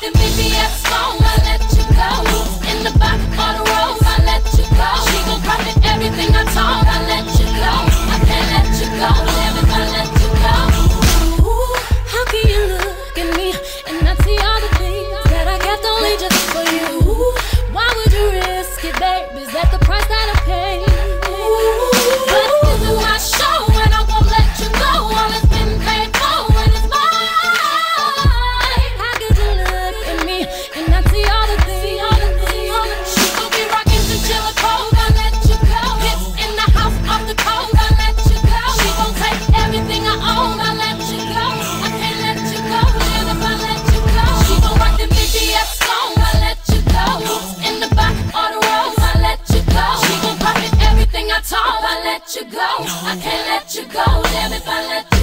The. bitch. let you go. No. I can't let you go. Damn if I let